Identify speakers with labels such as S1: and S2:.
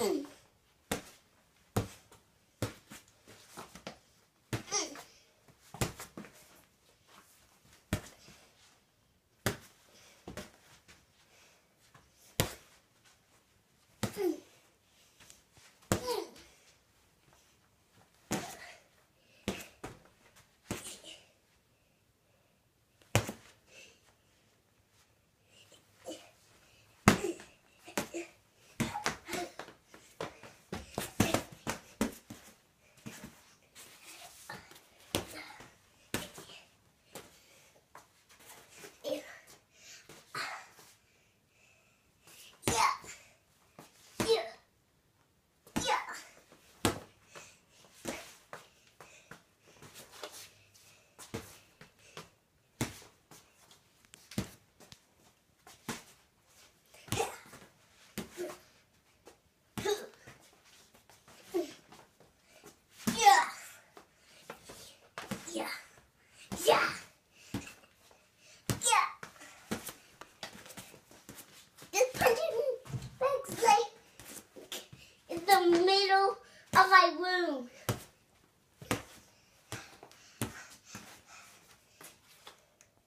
S1: Mm-hmm. Middle of my room.